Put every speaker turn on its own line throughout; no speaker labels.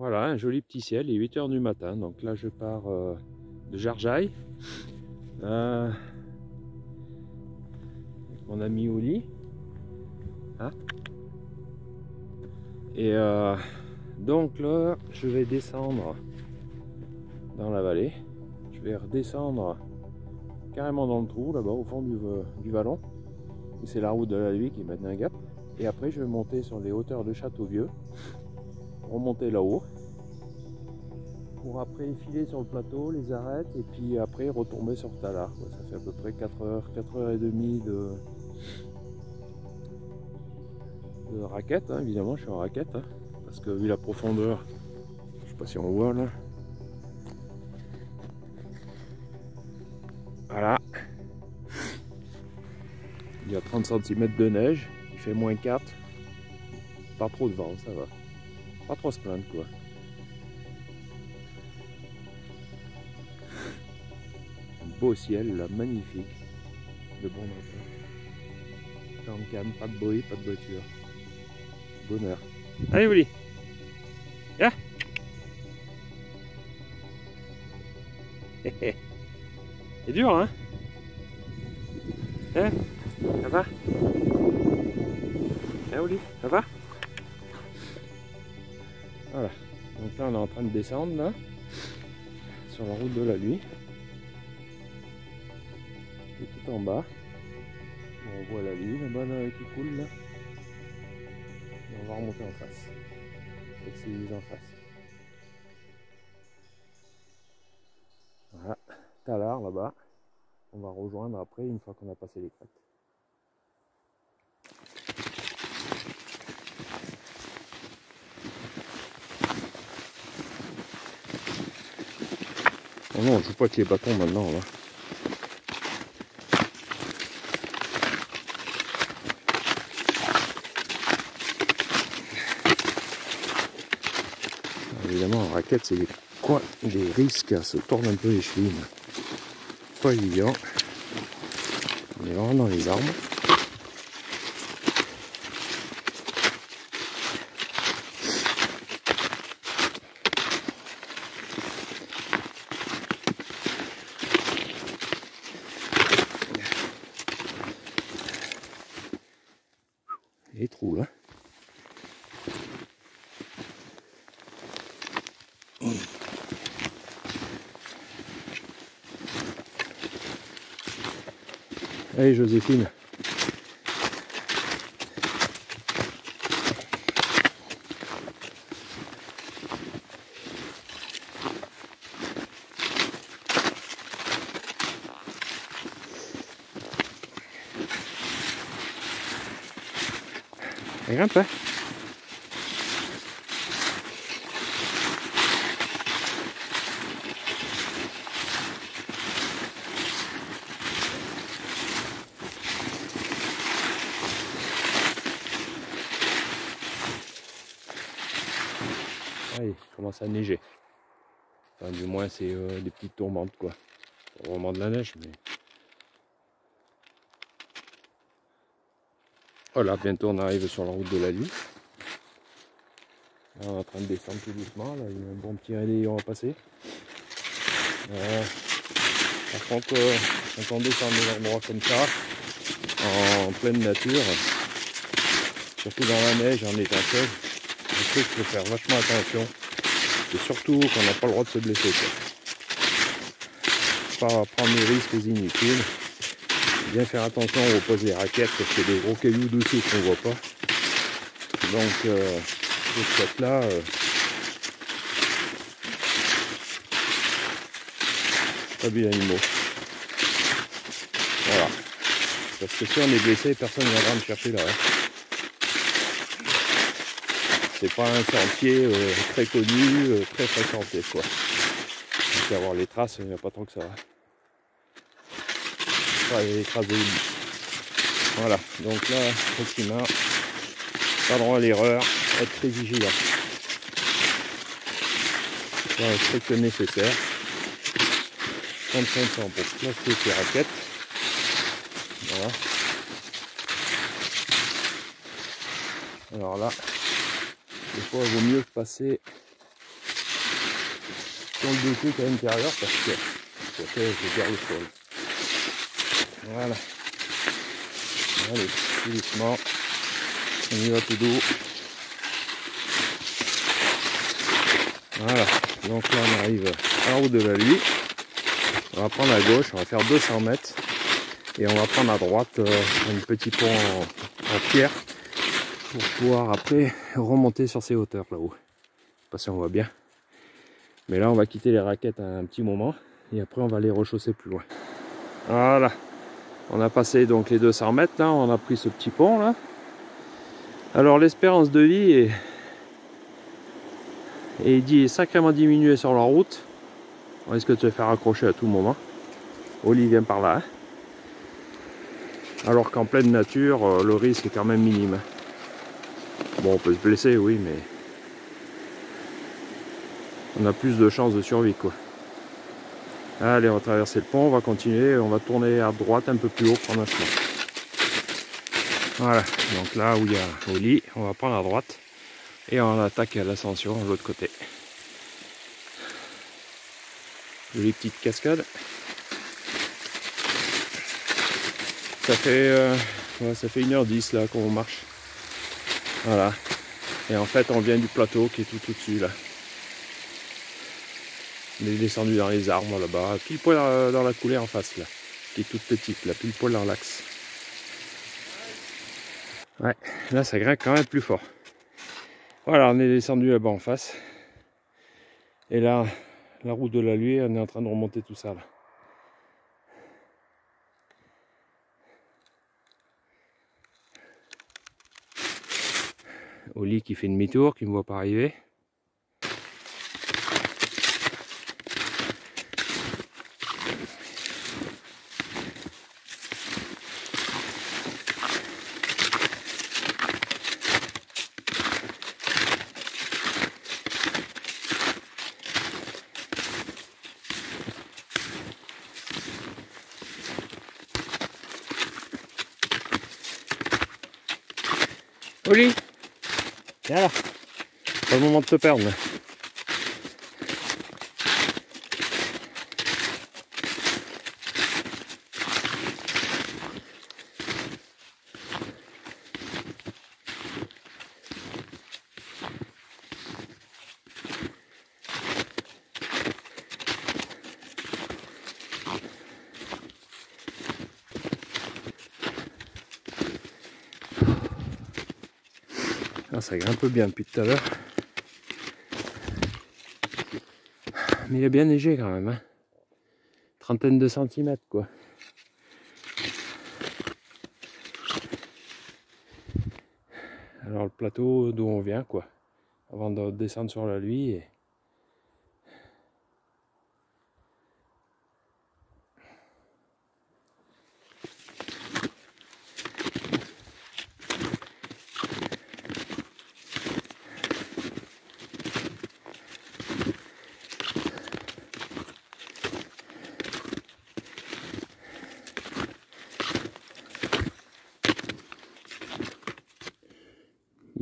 Voilà, un joli petit ciel, il est 8h du matin. Donc là, je pars euh, de Jarjaï. Euh, mon ami Oli. Hein Et euh, donc là, je vais descendre dans la vallée. Je vais redescendre carrément dans le trou, là-bas, au fond du, du vallon. C'est la route de la nuit qui mène un gap. Et après, je vais monter sur les hauteurs de Châteauvieux, remonter là-haut, pour après filer sur le plateau, les arêtes, et puis après retomber sur Talar. Ça fait à peu près 4 heures, 4 heures et demie de, raquette, hein, évidemment, je suis en raquette, hein, parce que vu la profondeur, je sais pas si on voit là. Voilà. Il y a 30 cm de neige fait moins 4. Pas trop de vent, ça va. Pas trop se plaindre quoi. beau ciel là, magnifique. De bon matin. Calme, calme, pas de bruit, pas de voiture. Bonheur. Allez, Willy Viens C'est dur, hein Hein? Ça va? Hein Oli Ça va? Voilà. Donc là on est en train de descendre là. Sur la route de la nuit. Et tout en bas. On voit la nuit là-bas là, qui coule là. Et on va remonter en face. Ces en face. Voilà. Talar là-bas. On va rejoindre après une fois qu'on a passé les crêtes. Oh non, on joue pas avec les bâtons maintenant là. Évidemment, en raquette, c'est quoi des risques à se tourner un peu les chevilles. Pas évident. On est vraiment dans les arbres. les trous là. Allez Joséphine. Grimpe hein Ah, il commence neiger. Du moins, c'est euh, des petites tourmentes, quoi. Pas vraiment de la neige, mais... Voilà, bientôt on arrive sur la route de la Lune. on est en train de descendre tout doucement, là, il y a un bon petit rayon à passer. Par contre, euh, quand on descend des endroits comme ça, en pleine nature, surtout dans la neige, en étant seul, je sais qu'il faut faire vachement attention. Et surtout qu'on n'a pas le droit de se blesser. Quoi. Pas prendre des risques inutiles bien faire attention on pose les raquettes parce qu'il y a des gros cailloux dessous qu'on voit pas. Donc euh, de ce fait là, euh, pas bien animaux. Voilà. Parce que si on est blessé, personne ne viendra me chercher là. C'est pas un sentier euh, très connu, euh, très fréquenté quoi. Donc avoir les traces, il n'y a pas tant que ça. Ouais, les traces de Voilà, donc là, effectivement, pas droit à l'erreur, être très vigilant. Faire le strict nécessaire. Prendre son temps pour placer ses raquettes. Voilà. Alors là, des fois, il vaut mieux passer sur le dessus à l'intérieur parce que je garde le sol. Voilà. Allez, tout doucement. On y va tout doux. Voilà. Donc là on arrive la route de la nuit. On va prendre à gauche, on va faire 200 mètres. Et on va prendre à droite euh, un petit pont en, pierre pour pouvoir après remonter sur ces hauteurs là-haut. Pas si on voit bien. Mais là on va quitter les raquettes un petit moment et après on va les rechausser plus loin. Voilà. On a passé donc les 200 mètres là, on a pris ce petit pont là. Alors l'espérance de vie est, est, dit, sacrément diminuée sur la route. On risque de se faire accrocher à tout moment. Oli vient par là. Hein. Alors qu'en pleine nature, euh, le risque est quand même minime. Bon, on peut se blesser, oui, mais on a plus de chances de survie, quoi. Allez, on va traverser le pont, on va continuer, on va tourner à droite un peu plus haut, prendre un chemin. Voilà, donc là où il y a au lit, on va prendre à droite et on attaque à l'ascension de l'autre côté. Jolie petite cascade. Ça fait, euh, ça fait 1h10 là qu'on marche. Voilà. Et en fait on vient du plateau qui est tout au-dessus là. On est descendu dans les arbres là-bas, pile poil dans la coulée en face là, qui est toute petite, là, pile poil dans l'axe. Ouais, là ça grimpe quand même plus fort. Voilà, on est descendu là-bas en face. Et là, la route de la nuit, on est en train de remonter tout ça là. Oli qui fait demi-tour, qui ne me voit pas arriver. Oli Viens là Pas le moment de te perdre. Ah, ça grimpe bien depuis tout à l'heure. Mais il a bien neigé quand même. Hein. Trentaine de centimètres quoi. Alors le plateau d'où on vient quoi. Avant de descendre sur la nuit. Et...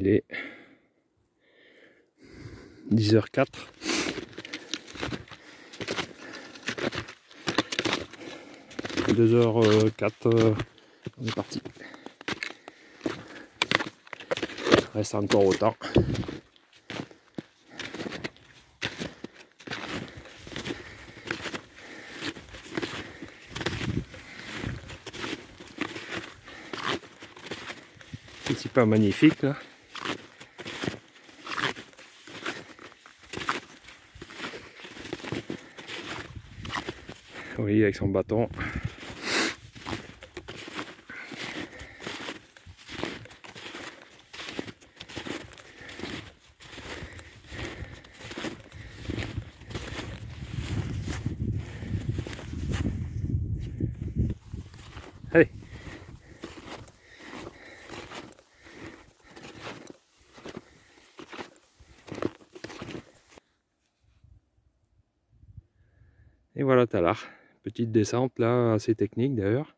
Il est 10h04. « 2h04, euh, on est parti. Reste encore autant. C'est pas magnifique là. Oui, avec son bâton. Allez. Et voilà Talar. Petite descente là, assez technique d'ailleurs.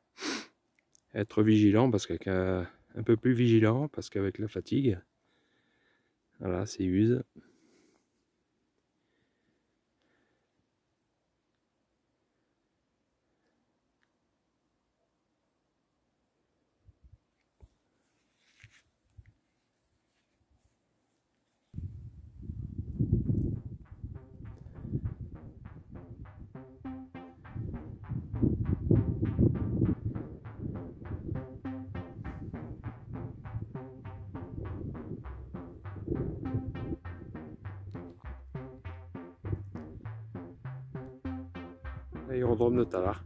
Être vigilant parce qu'avec un, peu plus vigilant parce qu'avec la fatigue, voilà, c'est use. ei ollut nyt där.